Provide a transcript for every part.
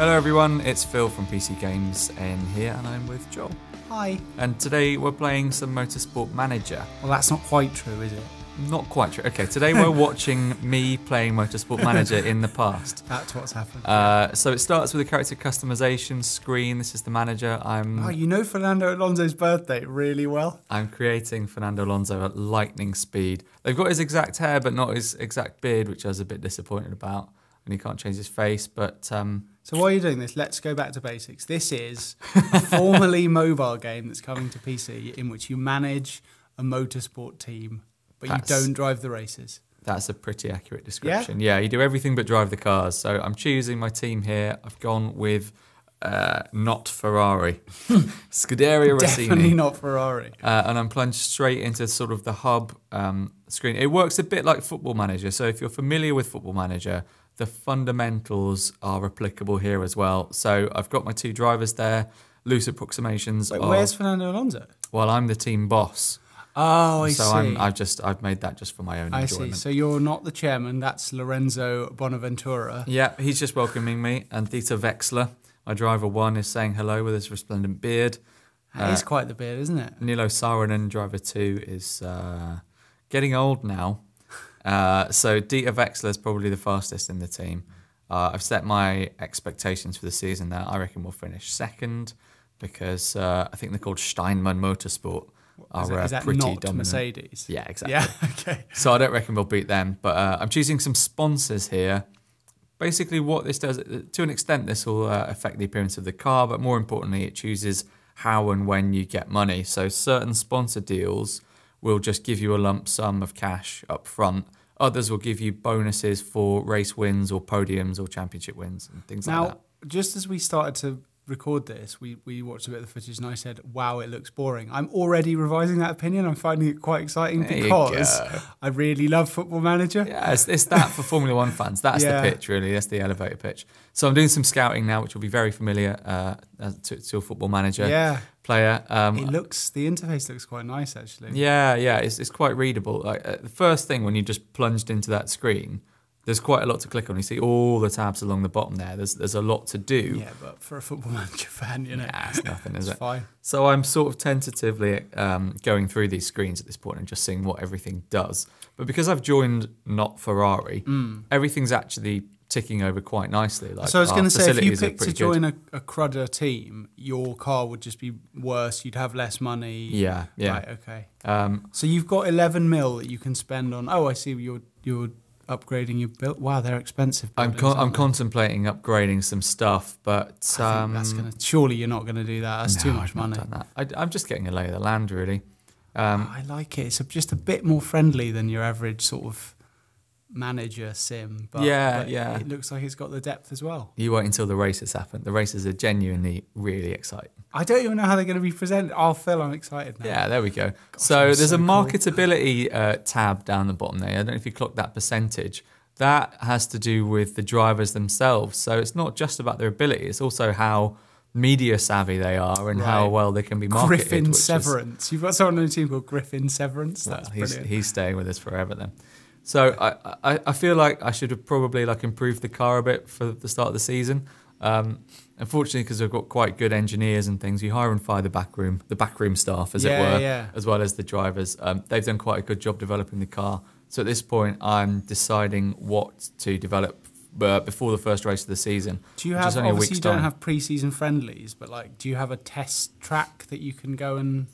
Hello everyone, it's Phil from PCGamesN here and I'm with Joel. Hi. And today we're playing some Motorsport Manager. Well, that's not quite true, is it? Not quite true. Okay, today we're watching me playing Motorsport Manager in the past. That's what's happened. Uh, so it starts with a character customization screen. This is the manager. I'm oh, you know Fernando Alonso's birthday really well. I'm creating Fernando Alonso at lightning speed. They've got his exact hair, but not his exact beard, which I was a bit disappointed about. And he can't change his face, but um, So why are you doing this? Let's go back to basics. This is a formerly mobile game that's coming to PC in which you manage a motorsport team, but That's- you don't drive the races. That's a pretty accurate description. Yeah? Yeah? you do everything but drive the cars. So I'm choosing my team here. I've gone with uh, not Ferrari, Scuderia Rossini. Definitely not Ferrari. uh, and I'm plunged straight into sort of the hub um, screen. It works a bit like Football Manager. So if you're familiar with Football Manager, the fundamentals are applicable here as well. So I've got my two drivers there. Loose approximations. Wait, where's Fernando Alonso? well, I'm the team boss. Oh, I so see. I'm, I've just I've made that just for my own I see. enjoyment. So you're not the chairman. That's Lorenzo Bonaventura. Yeah, he's just welcoming me. And Dieter Wexler, my driver one, is saying hello with his resplendent beard. That is quite the beard, isn't it? Nilo Saarinen, driver two, is uh, getting old now. Uh, so Dieter Wexler is probably the fastest in the team. Uh, I've set my expectations for the season there. I reckon we'll finish second because uh, I think they're called Steinmann Motorsport. Are Is that, uh, that pretty not dominant. Mercedes? Yeah, exactly. Yeah. Okay. So I don't reckon we'll beat them. But uh, I'm choosing some sponsors here. Basically, what this does, to an extent, this will uh, affect the appearance of the car, but more importantly, it chooses how and when you get money. So certain sponsor deals will just give you a lump sum of cash up front. Others will give you bonuses for race wins or podiums or championship wins and things like that. Now, just as we started to record this, we, we watched a bit of the footage and I said, wow, it looks boring. I'm already revising that opinion. I'm finding it quite exciting There because. I really love Football Manager. Yeah, it's, it's that for Formula One fans. That's Yeah. the pitch, really. That's the elevator pitch. So I'm doing some scouting now, which will be very familiar uh, to, to a football manager Yeah. player. Um, It looks, the interface looks quite nice actually. Yeah, yeah, it's, it's quite readable. Like uh, the first thing when you just plunged into that screen, there's quite a lot to click on. You see all the tabs along the bottom there. There's there's a lot to do. Yeah, but for a Football Manager fan, you know, Nah, it's nothing, is it's it? fine. So I'm sort of tentatively um, going through these screens at this point and just seeing what everything does. But because I've joined not Ferrari, everything's actually ticking over quite nicely. Like Mm. So I was going to say, if you picked to join a, a crudder team, your car would just be worse. You'd have less money. yeah, yeah. Right, okay. Um, So you've got 11 mil that you can spend on. Oh, I see. You're you're upgrading your build. Wow, they're expensive. I'm con- I'm they? contemplating upgrading some stuff, but um, that's gonna. Surely you're not going to do that. That's too much I've not money. done that. I, I'm just getting a lay of the land, really. Um, I like it. It's a, just a bit more friendly than your average sort of manager sim. But, Yeah, but yeah. It looks like it's got the depth as well. You wait until the races happen. The races are genuinely really exciting. I don't even know how they're going to be presented. Oh, Phil, I'm excited now. Yeah, there we go. I'm so there's so a cool. marketability uh, tab down the bottom there. I don't know if you clock that percentage. That has to do with the drivers themselves. So it's not just about their ability. It's also how media savvy they are and how well they can be marketed. Griffin which is- Severance. You've got someone on the team called Griffin Severance. Well, That's he's, brilliant. he's staying with us forever then. So I, I, I feel like I should have probably like improved the car a bit for the start of the season. Um, unfortunately, because we've got quite good engineers and things, you hire and fire the backroom, the backroom staff, as it were, yeah. as well as the drivers. Um, they've done quite a good job developing the car. So at this point, I'm deciding what to develop uh, before the first race of the season. Do you have is only a obviously you don't time. have pre-season friendlies, but like, do you have a test track that you can go and?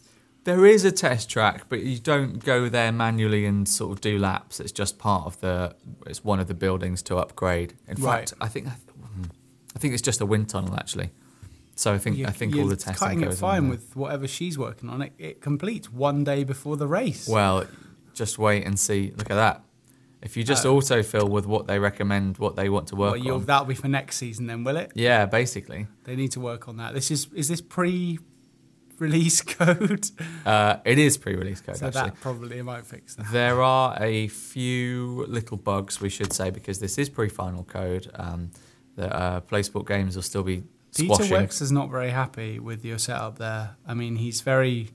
There is a test track, but you don't go there manually and sort of do laps. It's just part of the. It's one of the buildings to upgrade. In Right. fact, I think I think it's just a wind tunnel actually. So I think you- I think you're all the testing cutting goes it fine with whatever she's working on. It it completes one day before the race. Well, just wait and see. Look at that. If you just Oh. autofill with what they recommend, what they want to work Well, on. that'll be for next season then, will it? Yeah, basically. They need to work on that. This is is this pre-release code? Uh, it is pre-release code so actually. that probably might fix that. There are a few little bugs, we should say, because this is pre-final code. Um, that uh, PlaySport games will still be Peter squashing. Wex is not very happy with your setup there. I mean, he's very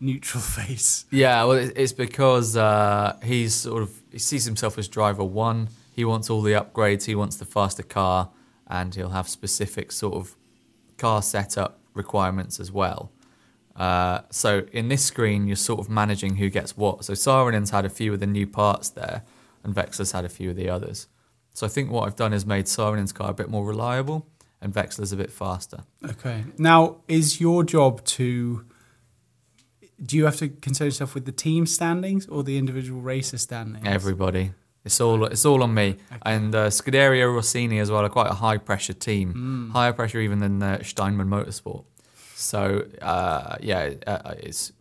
neutral face. Yeah, well, it's because uh, he's sort of he sees himself as driver one. He wants all the upgrades. He wants the faster car, and he'll have specific sort of car setup requirements as well. Uh, so in this screen, you're sort of managing who gets what. So Saarinen's had a few of the new parts there, and Vexler's had a few of the others. So I think what I've done is made Saarinen's car a bit more reliable, and Vexler's a bit faster. Okay. Now, is your job to? Do you have to concern yourself with the team standings or the individual racer standings? Everybody. It's all it's all on me. And uh, Scuderia Rossini as well are quite a high pressure team, higher pressure even than uh, Steinman Motorsport. So uh, yeah, uh, it's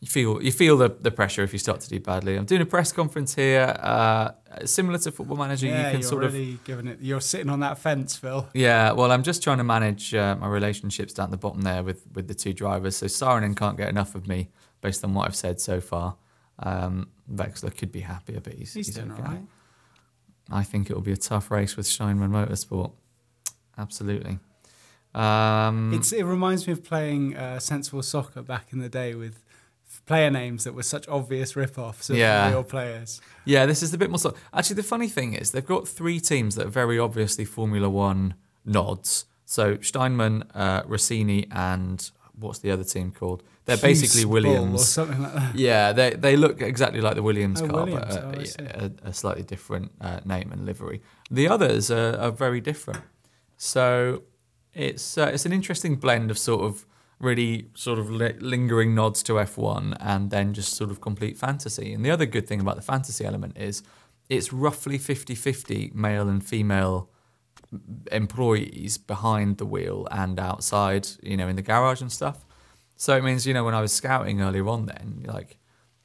you feel you feel the, the pressure if you start to do badly. I'm doing a press conference here, uh, similar to Football Manager. Yeah, you can you're sort of really giving it. You're sitting on that fence, Phil. yeah. Well, I'm just trying to manage uh, my relationships down the bottom there with with the two drivers. So Saarinen can't get enough of me based on what I've said so far. Um, Vexler could be happier, but he's, He's, he's doing okay. all right. I think it will be a tough race with Steinman Motorsport. Absolutely. Um, It's, it reminds me of playing uh, sensible soccer back in the day with player names that were such obvious rip-offs of Yeah. real players. yeah, this is a bit more. So, actually, the funny thing is they've got three teams that are very obviously Formula One nods. So Steinman, uh, Rossini, and what's the other team called? They're basically Hughes or Williams. something like that. Yeah, they they look exactly like the Williams Oh, car, Williams. but uh, Oh, I yeah, see. a, a slightly different uh, name and livery. The others are, are very different. So it's uh, it's an interesting blend of sort of really sort of li- lingering nods to F1 and then just sort of complete fantasy. And the other good thing about the fantasy element is it's roughly 50-50 male and female employees behind the wheel and outside, you know, in the garage and stuff. So it means, you know, when I was scouting earlier on then, like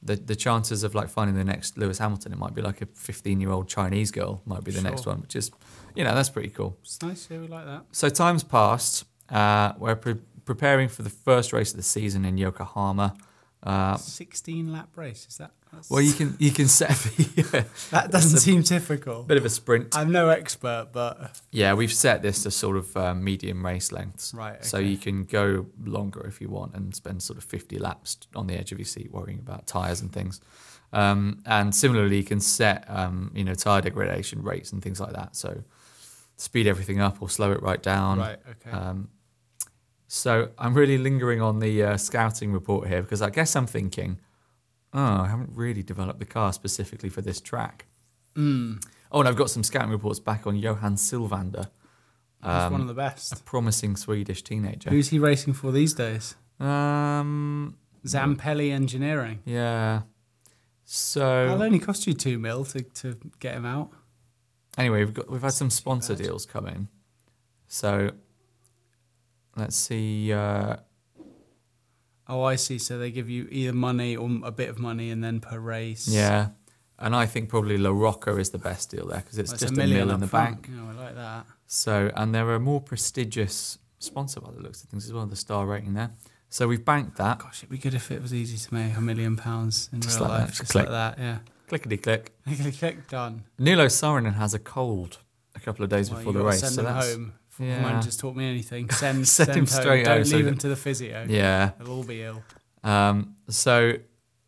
the the chances of like finding the next Lewis Hamilton, it might be like a 15 year old Chinese girl might be the next one, which is, you know, that's pretty cool. It's nice. Yeah, we like that. So time's passed. Uh, we're pre- preparing for the first race of the season in Yokohama. Uh, 16 lap race. Is that? Well, you can you can set the that doesn't seem typical. bit of a sprint. I'm no expert, but Yeah, we've set this to sort of uh, medium race lengths. Right, So you can go longer if you want and spend sort of 50 laps on the edge of your seat worrying about tyres and things. Um, and similarly, you can set, um, you know, tyre degradation rates and things like that. So speed everything up or slow it right down. right. Okay. Um, so I'm really lingering on the uh, scouting report here because I guess I'm thinking, oh, I haven't really developed the car specifically for this track. mm, Oh, and I've got some scouting reports back on Johan Sylvander, he's one um, of the best. A promising Swedish teenager. Who's he racing for these days? Um, Zampelli Engineering. yeah. So that'll only cost you two mil to, to get him out. anyway, we've got we've had some sponsor deals come in. So let's see. Uh, Oh, I see. So they give you either money or a bit of money, and then per race. yeah, and I think probably La Rocca is the best deal there because it's oh, Well, just a a, million mil in the front. bank. Yeah, oh, I like that. So, and there are more prestigious sponsor by the looks of things as well. The star rating there. So we've banked that. Gosh, it'd be good if it was easy to make a million pounds in Just real like that, life, just just click. like that. Yeah. Clickety click. Click, click, done. Nilo Saarinen has a cold a couple of days Well, before the race. So that's, home. Yeah. Yeah. just taught me anything. Send, Send send him straight Don't home so leave that- them to the physio. Yeah. They'll all be ill. Um, so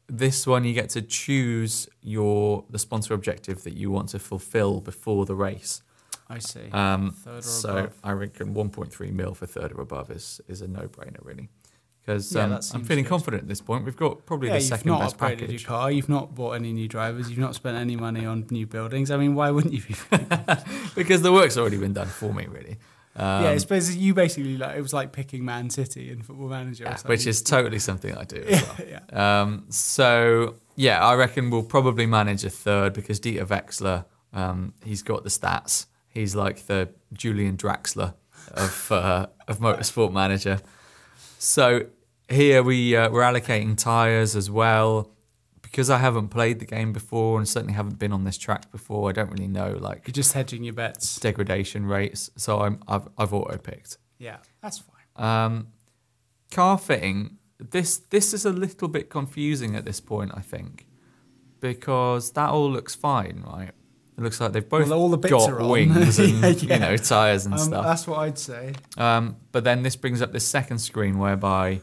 this one you get to choose your the sponsor objective that you want to fulfill before the race. I see. Um, Third or so above. I reckon 1.3 mil for third or above is is a no brainer really. Because Yeah, um, I'm feeling good. confident at this point. We've got probably yeah, the you've second not best upgraded package. your car. You've not bought any new drivers. You've not spent any money on new buildings. I mean, why wouldn't you be? because the work's already been done for me, really. Um, yeah, it's basically you basically like it was like picking Man City in Football Manager, or yeah, something. which is totally something I do as well. yeah, yeah. Um, so yeah, I reckon we'll probably manage a third because Dieter Wexler, um, he's got the stats. He's like the Julian Draxler of uh, of Motorsport Manager. So here we uh, we're allocating tires as well because I haven't played the game before and certainly haven't been on this track before. I don't really know like You're just hedging your bets. degradation rates. So I'm I've I've auto picked. Yeah, that's fine. Um, car fitting. This this is a little bit confusing at this point, I think, because that all looks fine, right? It looks like they've both Well, all the bits got are wings and Yeah, yeah. you know tires and Um, stuff. that's what I'd say. Um, but then this brings up this second screen whereby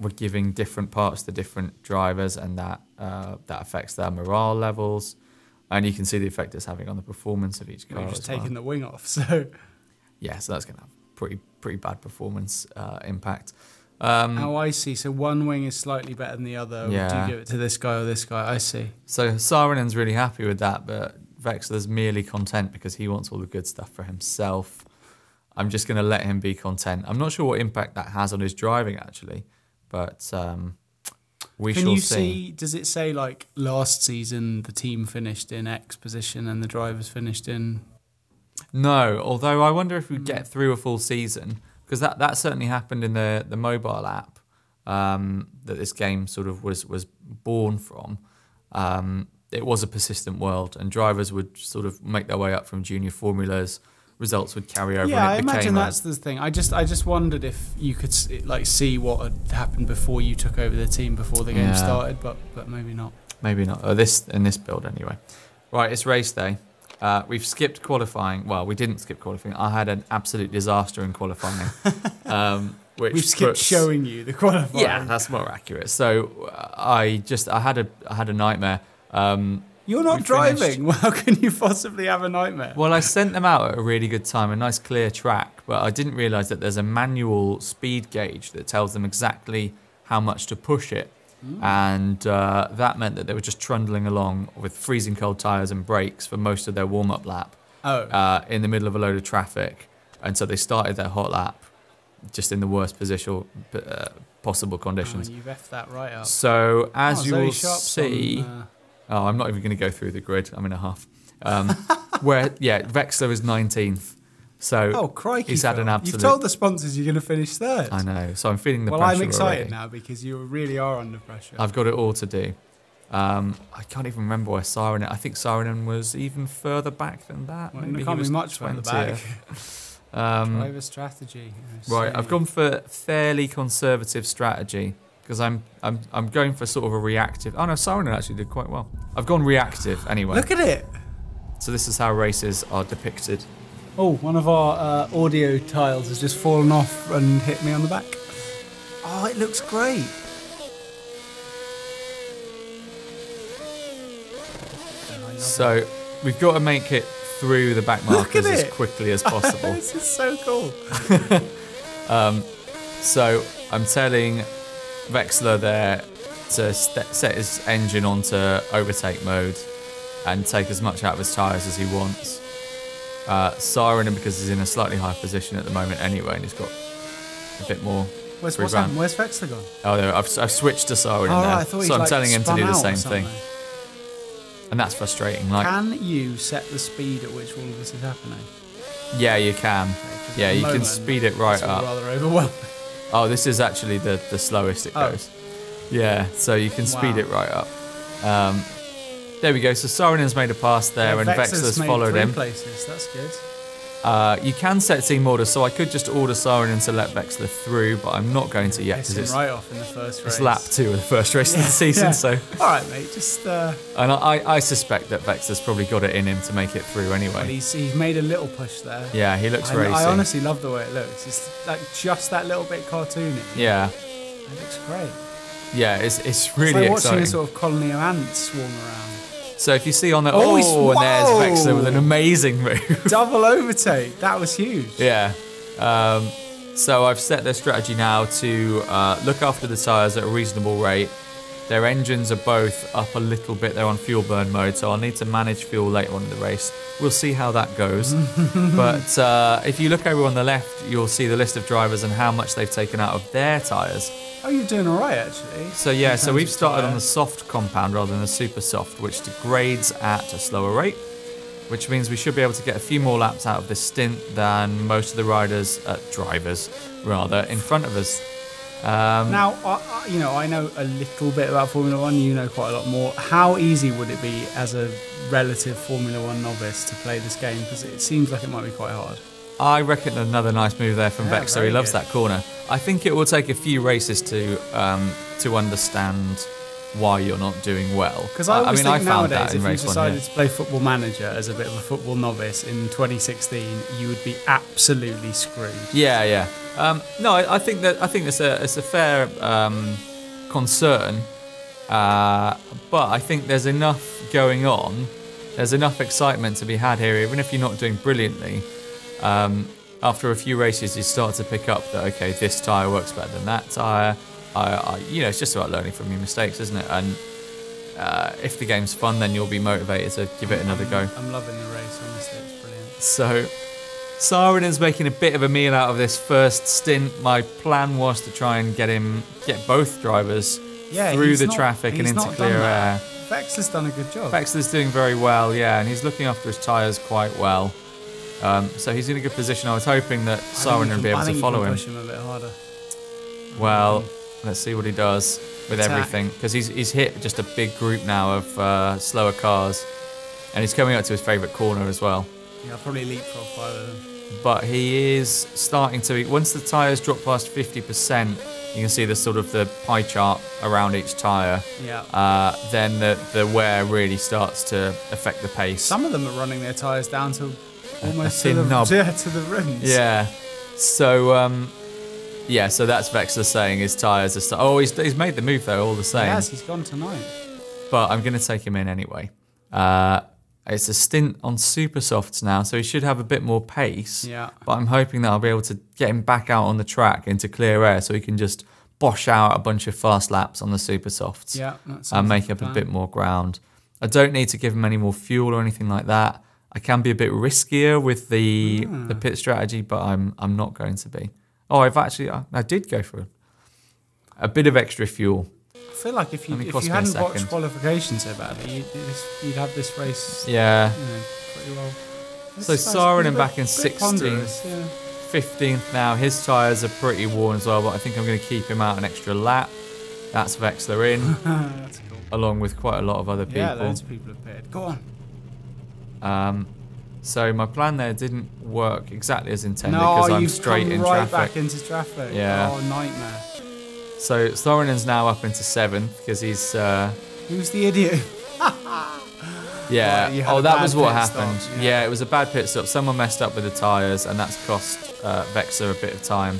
we're giving different parts to different drivers, and that uh, that affects their morale levels. and you can see the effect it's having on the performance of each car. We've just as well. the wing off. So Yeah, so that's going to have pretty pretty bad performance uh, impact. Um, oh, I see. So one wing is slightly better than the other. Yeah. Do you give it to this guy or this guy? I see. So Saarinen's really happy with that, but Vexler's merely content because he wants all the good stuff for himself. I'm just going to let him be content. I'm not sure what impact that has on his driving actually, but um, we Can shall you see. see? Does it say like last season the team finished in X position and the drivers finished in? No, although I wonder if we Hmm. get through a full season because that, that certainly happened in the the mobile app um, that this game sort of was was born from. Um, it was a persistent world, and drivers would sort of make their way up from junior formulas. Results would carry over. yeah, I and it became imagine that's the thing. I just I just wondered if you could like see what had happened before you took over the team before the game Yeah. started, but but maybe not. Maybe not. Oh, this in this build anyway. Right, it's race day. Uh, we've skipped qualifying. Well, we didn't skip qualifying. I had an absolute disaster in qualifying, um, which We've skipped puts- showing you the qualifying. Yeah, that's more accurate. So uh, I just I had a I had a nightmare. Um, You're not we finished- driving. How can you possibly have a nightmare? well, I sent them out at a really good time, a nice clear track, but I didn't realise that there's a manual speed gauge that tells them exactly how much to push it. And uh, that meant that they were just trundling along with freezing cold tyres and brakes for most of their warm up lap Oh, uh, in the middle of a load of traffic. And so they started their hot lap just in the worst position, uh, possible oh, conditions. you've effed that right up. So, as Oh, you will see, on, uh, Oh, I'm not even going to go through the grid. I'm in a half. Um, where yeah, Vexler is 19th. So oh crikey! he's had an absolute. You've told the sponsors you're going to finish third. I know. So I'm feeling the well, pressure. I'm excited already. now because you really are under pressure. I've got it all to do. Um, I can't even remember where Siren. I think Siren was even further back than that. well, Maybe can't be much further back. Um, Driver strategy. Right. I've gone for fairly conservative strategy because I'm I'm I'm going for sort of a reactive. Oh no, Siren actually did quite well. I've gone reactive anyway. Look at it. So this is how races are depicted. Oh, one of our uh, audio tiles has just fallen off and hit me on the back. Oh, it looks great. So we've got to make it through the back Look markers as quickly as possible. this is so cool. so I'm telling Vexler there to set his engine onto overtake mode and take as much out of his tyres as he wants. Uh, Siren, because he's in a slightly higher position at the moment anyway, and he's got a bit more. Where's, what's happened? Where's Vexler gone? Oh, there, I've, I've switched to Siren Oh, there. right, I thought so I'm like, telling him to do the same thing. And that's frustrating. Like, Can you set the speed at which all of this is happening? yeah, you can. Yeah, you can speed it right up. Rather overwhelming. Oh, this is actually the, the slowest it Oh. goes. Yeah, so you can speed Wow. it right up. Um, there we go. So Saarinen's made a pass there, Yeah, and Vexler's made followed him. places. That's good. Uh, you can set team order, so I could just order Siren and let Vexler through, but I'm not going to yet because it's, right off in the first race. it's lap two of the first race of the season. Yeah. So, All right, mate. Just uh, and I, I suspect that Vexler's probably got it in him to make it through well, anyway. he's he's made a little push there. Yeah, he looks I, racy. I honestly love the way it looks. It's like just that little bit cartoony. yeah, It looks great. yeah, it's it's It's really like watching exciting. a sort of colony of ants swarm around. So if you see on the Oh, oh, and there's! Vexler with an amazing move. Double overtake. That was huge. Yeah. Um, so I've set their strategy now to uh, look after the tyres at a reasonable rate. Their engines are both up a little bit. They're on fuel burn mode, so I'll need to manage fuel later on in the race. We'll see how that goes. but uh, if you look over on the left, you'll see the list of drivers and how much they've taken out of their tyres. Oh, you're doing all right actually. So yeah, so we've started on the soft compound rather than the super soft, which degrades at a slower rate, which means we should be able to get a few more laps out of this stint than most of the riders, uh, drivers rather, in front of us. Um, Now, I, I, you know, I know a little bit about Formula One. You know quite a lot more. How easy would it be as a relative Formula One novice to play this game? Because it seems like it might be quite hard. I reckon another nice move there from Yeah, very He loves good. that corner. I think it will take a few races to um, to understand why you're not doing well. Because I always mean, I found nowadays, that in if you race one. decided yeah. to play Football Manager as a bit of a football novice in 2016, you would be absolutely screwed. Yeah, yeah. Um, no, I, I think that I think it's a it's a fair um, concern, uh, but I think there's enough going on there's enough excitement to be had here, even if you're not doing brilliantly. Um, after a few races, you start to pick up that okay, this tire works better than that tire. I, I, you know, it's just about learning from your mistakes, isn't it? And uh, if the game's fun, then you'll be motivated to give it another go. I'm loving the race. Honestly, it's brilliant. So, Saarinen's making a bit of a meal out of this first stint. My plan was to try and get him, get both drivers Yeah, through the not- traffic and into clear air. Vexler's done a good job. Vexler's doing very well, yeah, and he's looking after his tyres quite well. Um, so he's in a good position. I was hoping that Saarinen would be able to follow him. Push him a bit harder. Well, let's see what he does with Attack. everything because he's he's hit just a big group now of uh, slower cars, and he's coming up to his favourite corner as well. Yeah, I'll probably of them. But he is starting to. Once the tyres drop past fifty percent, you can see the sort of the pie chart around each tyre. Yeah. Uh, then the the wear really starts to affect the pace. Some of them are running their tyres down to almost to the, knob. Yeah, to the rims. Yeah. So um, yeah. So that's Vexler saying his tyres are. St- oh, he's he's made the move though, all the same. Yes, he's gone tonight. but I'm going to take him in anyway. Uh, it's a stint on super softs now, so he should have a bit more pace. Yeah. But I'm hoping that I'll be able to get him back out on the track into clear air, so he can just bosh out a bunch of fast laps on the super softs Yeah, and make up a bit more ground. I don't need to give him any more fuel or anything like that. I can be a bit riskier with the the Hmm. pit strategy, but I'm I'm not going to be. Oh, I've actually I, I did go for a bit of extra fuel. I feel like if you Only if you hadn't watched qualifications so badly, you'd, you'd have this race Yeah. you know, pretty well. So This Saarinen back in 16th. Yeah. 15th now. His tyres are pretty worn as well, but I think I'm going to keep him out an extra lap. That's Vexler in, That's cool. along with quite a lot of other people. Yeah, loads of people have. Go on. Um, so my plan there didn't work exactly as intended no, because I'm you've straight come in right traffic. back into traffic. Yeah. Oh, nightmare. So Saarinen's now up into seventh because he's uh, Who's the idiot? yeah. Had oh, that was what happened. stop, yeah. yeah. it was a bad pit stop. Someone messed up with the tyres, and that's cost uh, Vexler a bit of time.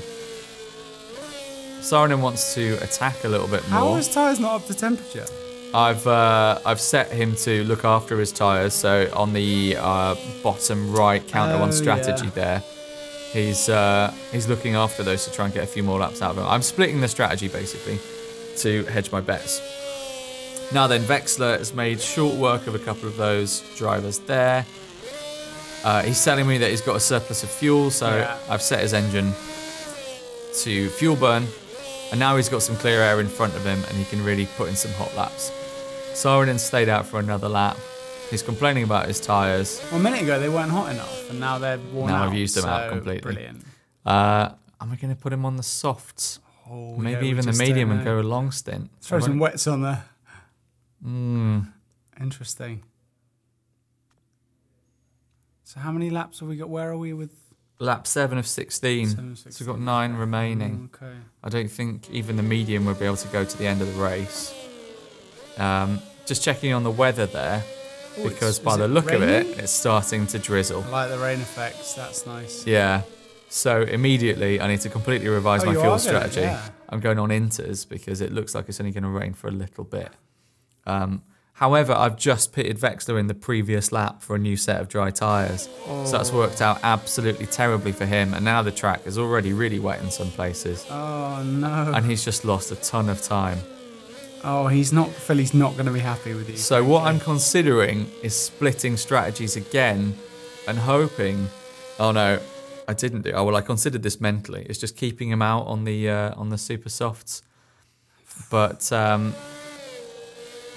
Saarinen wants to attack a little bit more. How are his tyres not up to temperature? I've uh, I've set him to look after his tyres. So on the uh, bottom right counter Oh, one strategy yeah. there, he's uh, he's looking after those to try and get a few more laps out of him. I'm splitting the strategy basically to hedge my bets. Now then, Vexler has made short work of a couple of those drivers there. Uh, he's telling me that he's got a surplus of fuel, so Yeah. I've set his engine to fuel burn, and now he's got some clear air in front of him, and he can really put in some hot laps. Saarinen stayed out for another lap. He's complaining about his tyres. Well, a minute ago they weren't hot enough, and now they're worn Now out. I've used them out completely. Brilliant. Uh, am I going to put him on the softs? Oh, Maybe yeah, even the medium and go a long stint. Throw some wets on there. Mm, Interesting. So how many laps have we got? Where are we with? lap 7 of 16. Seven of So we've got 9 okay. remaining. Okay. I don't think even the medium will be able to go to the end of the race. Um, just checking on the weather there, Oh, because by the look of it, it's starting to drizzle. I like the rain effects. That's nice. Yeah. So immediately, I need to completely revise Oh, my fuel strategy. yeah. I'm going on inters because it looks like it's only going to rain for a little bit. Um, however, I've just pitted Vexler in the previous lap for a new set of dry tyres. So that's worked out absolutely terribly for him. And now the track is already really wet in some places. Oh no. And he's just lost a ton of time. Oh, he's not. Philly's not going to be happy with you. So what I'm considering is splitting strategies again and hoping. Oh no, I didn't do. Oh well, I considered this mentally. It's just keeping him out on the uh, on the super softs. But um,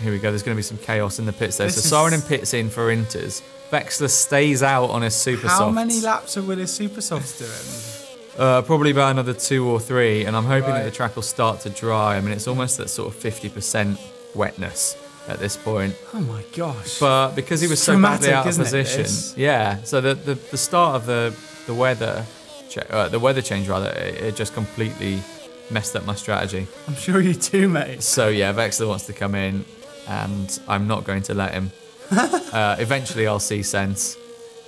here we go. There's going to be some chaos in the pits there. This so is- and pits in for inters. Vexler stays out on his super How softs. many laps are Willis Super Softs doing? Uh, probably about another two or three, and I'm hoping that the track will start to dry. I mean, it's almost that sort of 50% wetness at this point. Oh my gosh. But because he was It's so badly out of isn't it, position, yeah. So the, the the start of the the weather, uh, the weather change rather, it, it just completely messed up my strategy. I'm sure you do, mate. So yeah, Vexler wants to come in, and I'm not going to let him. uh, eventually, I'll see sense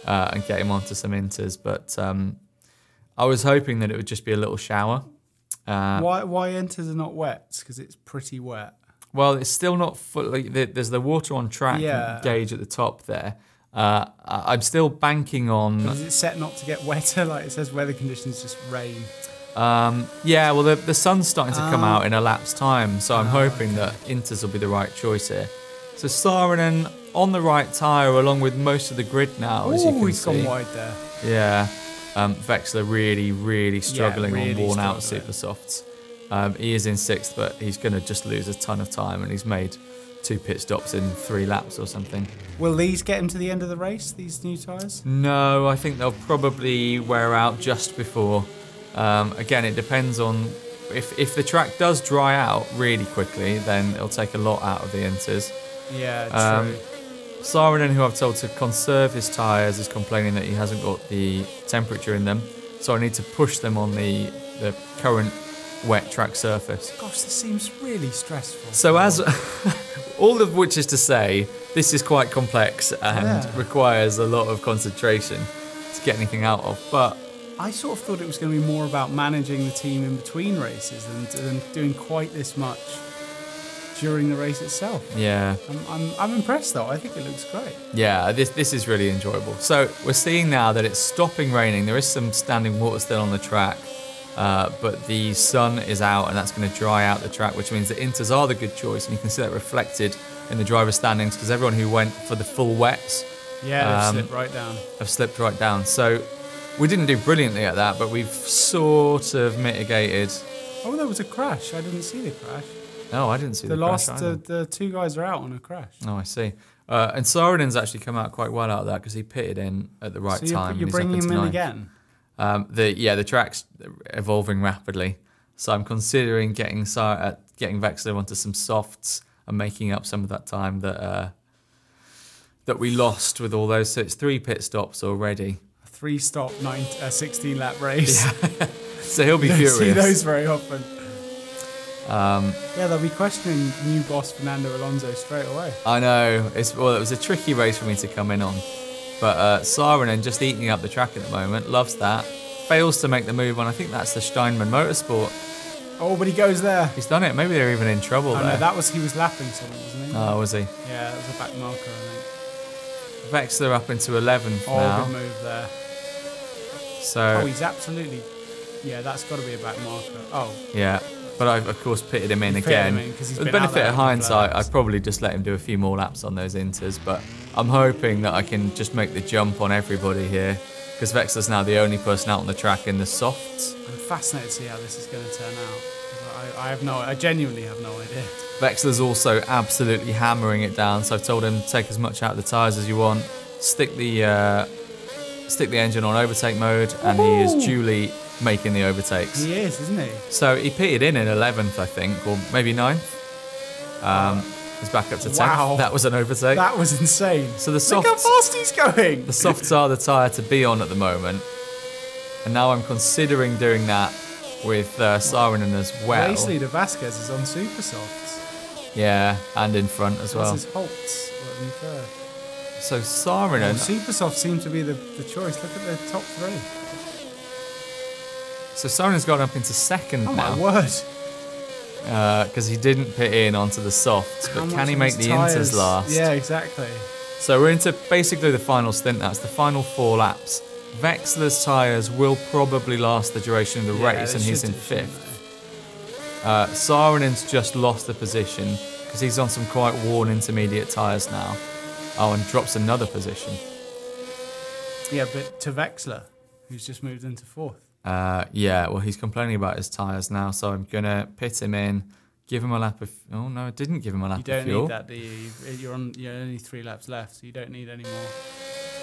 uh, and get him onto some inters, but um, I was hoping that it would just be a little shower. Uh, Why why enters are not wet? Because it's pretty wet. Well, it's still not fully. there- There's the water on track Yeah. gauge at the top there. Uh, I'm still banking on. Is it set not to get wetter? Like it says, weather conditions just rain. Um, yeah, well, the, the sun's starting to come Oh. out in a lapse time, so I'm Oh, hoping that Inters will be the right choice here. So Saarinen on the right tyre, along with most of the grid now, as you can he's see. gone wide there. Yeah, um, Vexler really, really struggling really on worn-out super softs. Um, he is in sixth, but he's going to just lose a ton of time, and he's made two pit stops in three laps or something. Will these get him to the end of the race? These new tyres? No, I think they'll probably wear out just before. Um, again, it depends on if if the track does dry out really quickly, then it'll take a lot out of the Inters. Yeah, true. Saarinen, who I've told to conserve his tyres, is complaining that he hasn't got the temperature in them, so I need to push them on the the current wet track surface. Gosh, this seems really stressful. So as all of which is to say, this is quite complex and Yeah. requires a lot of concentration to get anything out of. But I sort of thought it was going to be more about managing the team in between races than, than doing quite this much during the race itself. yeah, I'm, I'm, I'm impressed though. I think it looks great. yeah, this this is really enjoyable. So we're seeing now that it's stopping raining. There is some standing water still on the track. Uh, but the sun is out and that's going to dry out the track, which means the inters are the good choice. And you can see that reflected in the driver standings because everyone who went for the full wets Yeah, Um, slipped right down. have slipped right down. So we didn't do brilliantly at that, but we've sort of mitigated. Oh, there was a crash. I didn't see the crash. No, I didn't see The, the, last, the, the two guys are out on a crash. Oh, I see. Uh, and Saarinen's actually come out quite well out of that because he pitted in at the right so you're, time. you're bringing him in ninth. again. Um, the yeah, the track's evolving rapidly, so I'm considering getting Sar- uh, getting Vexler onto some softs and making up some of that time that uh, that we lost with all those. So it's three pit stops already. A three stop, nine, uh, 16 lap race. So he'll be furious. see those very often. Um, Yeah, they'll be questioning new boss Fernando Alonso straight away. I know. It's well, it was a tricky race for me to come in on, but uh, Saarinen just eating up the track at the moment. Loves that. Fails to make the move on. I think that's the Steinman Motorsport. Oh, but he goes there. He's done it. Maybe they're even in trouble Oh, there. that was he was lapping someone, wasn't he? oh, was he? Yeah, that was a back marker, I think. Vexler up into 11th Oh, now. good move there. So Oh, he's absolutely. Yeah, that's got to be a back marker. Oh, yeah, but I've of course pitted him in You again. him in 'cause he's With the benefit of a couple of hindsight. I'd probably just let him do a few more laps on those inters. But I'm hoping that I can just make the jump on everybody here because Vexler's now the only person out on the track in the softs. I'm fascinated to see how this is going to turn out. I, I have no, I genuinely have no idea. Vexler's also absolutely hammering it down. So I've told him take as much out of the tyres as you want. Stick the uh, stick the engine on overtake mode, and he is duly making the overtakes. He is, isn't he? So he pitted in in 11th, I think, or maybe 9th. Um, he's back up to 10th. Wow. That was an overtake. That was insane. so the Look how fast he's going. the softs are the tyre to be on at the moment. And now I'm considering doing that with uh, Saarinen as well. Race leader Vasquez is on super softs. Yeah, and in front as well. This is Holtz. So Saarinen, super soft seems to be the, the choice. Look at the top three. So Saarinen's gone up into second Oh my word. because he didn't pit in onto the softs. How But can he make the tyres- inters last? Yeah, exactly. So we're into basically the final stint now. It's the final four laps. Vexler's tyres will probably last the duration of the Yeah, race, and he's in fifth. Uh, Saarinen's just lost the position because he's on some quite worn intermediate tyres now. Oh, and drops another position. Yeah, but to Vexler, who's just moved into fourth. Uh, yeah, well, he's complaining about his tyres now, so I'm gonna pit him in, give him a lap of. Oh no, I didn't give him a lap You of don't fuel. need that, do you? You- You're on. You're only three laps left, so you don't need any more.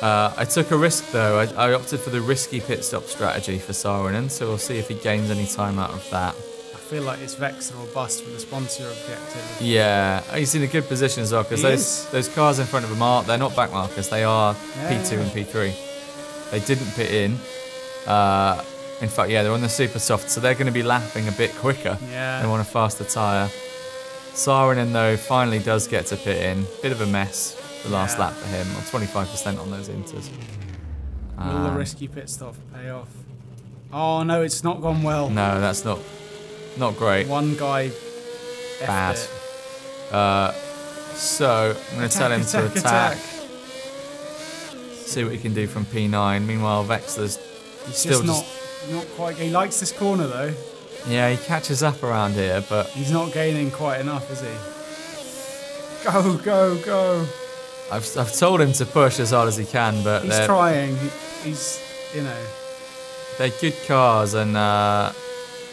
Uh, I took a risk though. I, I opted for the risky pit stop strategy for Saarinen, so we'll see if he gains any time out of that. I feel like it's Vexler or bust for the sponsor objective. Yeah, he's in a good position as well because those is. those cars in front of him are they're not back markers. They are Yeah, P2 and P3. They didn't pit in. Uh, in fact, yeah, they're on the super soft, so they're going to be lapping a bit quicker. Yeah. They want a faster tyre. Saarinen though finally does get to pit in. Bit of a mess the last Yeah. lap for him. On 25% on those inters. Will the Um, risky pit stop pay off? Oh no, it's not gone well. No, that's not not great. One guy. Bad. Uh, so I'm going to tell him Attack, to attack, attack. See what he can do from P9. Meanwhile, Vexler's He's still just not, not quite. He likes this corner though. yeah, he catches up around here, but He's not gaining quite enough, is he? Go, go, go. I've, I've told him to push as hard as he can. But He's trying. He's, you know, they're good cars and uh,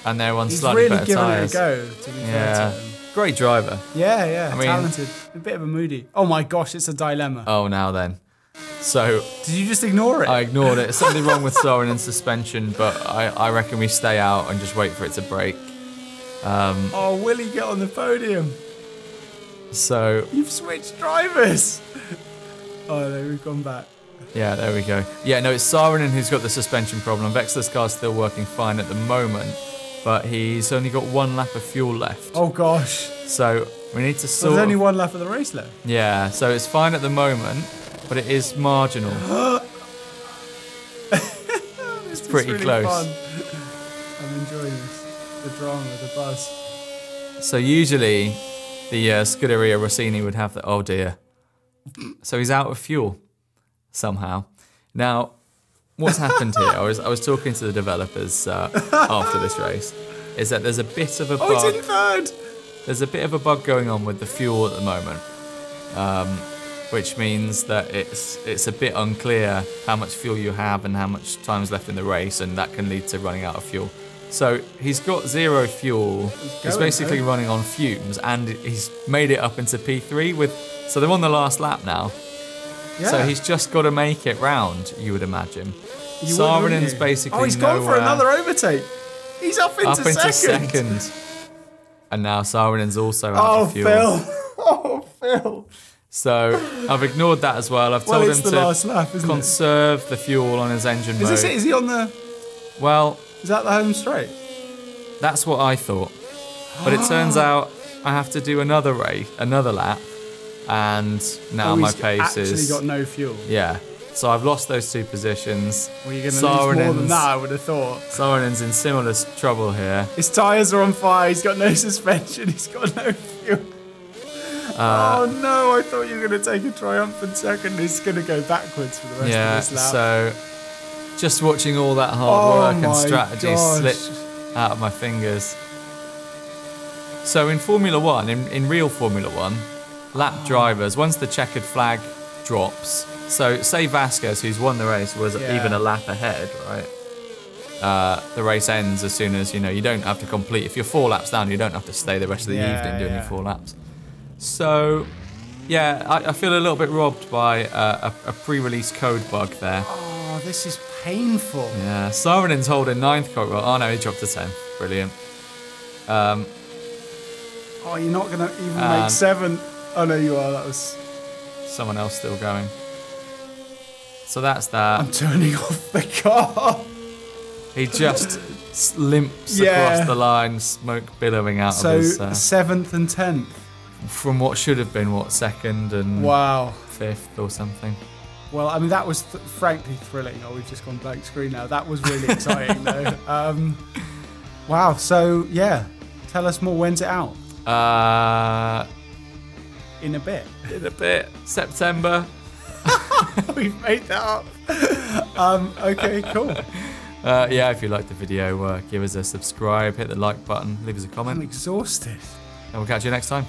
and they're on he's slightly really better giving tires. it a go. To be fair Yeah, to him. great driver. Yeah, yeah. I mean- talented. A bit of a moody. Oh my gosh, it's a dilemma. Oh, now then. So Did you just ignore it? I ignored it. Something wrong with Saarinen's suspension, but I, I reckon we stay out and just wait for it to break. Um, oh, will he get on the podium? so You've switched drivers. Oh no, we've gone back. yeah, there we go. Yeah, no, it's Saarinen who's got the suspension problem. Vexler's car's still working fine at the moment, but he's only got one lap of fuel left. Oh gosh. So we need to So sort. there's only one lap of the race left. Yeah, so it's fine at the moment, but it is marginal. It's pretty close. Fun. I'm enjoying this. The drama, the buzz. So usually, the uh, Scuderia Rossini would have the. Oh dear. So he's out of fuel somehow. Now, what's happened here? I was I was talking to the developers uh, after this race. Is that there's a bit of a Oh, bug? it's in third. There's a bit of a bug going on with the fuel at the moment, um, which means that it's it's a bit unclear how much fuel you have and how much time's left in the race, and that can lead to running out of fuel. So he's got zero fuel. He's, going, basically though. running on fumes, and he's made it up into P3 with. So they're on the last lap now. Yeah. So he's just got to make it round. You would imagine. You would, wouldn't Saarinen's you? basically Oh, he's gone for another overtake. He's up into up into second. second. And now Saarinen's also out Oh, of fuel. Phil. Oh, Phil. So I've ignored that as well. I've told it's him to lap, isn't it? conserve the fuel on his engine Is mode. this it? Is he on the? Well, Is that the home straight? that's what I thought. But it turns ah. out I have to do another race, another lap, and now oh, my pace actually is got no fuel. yeah. So I've lost those two positions. Well, you're going to lose more than that, I would have thought. Saarinen's in similar trouble here. His tyres are on fire. He's got no suspension. He's got no fuel. Uh, oh no! I thought you were going to take a triumphant second. He's going to go backwards for the rest yeah. of this lap. So just watching all that hard Oh work and strategy gosh. slip out of my fingers. So in Formula One, in, in real Formula One, lap drivers, once the checkered flag drops, so say Vasquez, who's won the race, was Yeah. even a lap ahead, right? Uh, the race ends as soon as you know you don't have to complete. If you're four laps down, you don't have to stay the rest of the Yeah, evening doing yeah. your four laps. So, yeah, I, I feel a little bit robbed by uh, a, a pre-release code bug there. oh, this is painful. Yeah, Saarinen's holding ninth code. Well, oh no, he dropped to tenth. Brilliant. Um, Oh, you're not going to even Um, make seven. Oh no, you are. That was. someone else still going. So that's that. I'm turning off the car. He just limps Yeah. across the line, smoke billowing out So of his. Uh, seventh and tenth. From what should have been what second and Wow. fifth or something. Well, I mean, that was th- frankly thrilling. Oh, we've just gone blank screen now. That was really exciting, though. Um, wow. So, yeah. Tell us more. When's it out? Uh, In a bit. in a bit, September. We've made that up. um, okay, cool. Uh, yeah, if you liked the video, uh, give us a subscribe, hit the like button, leave us a I'm comment, exhausted. and we'll catch you next time.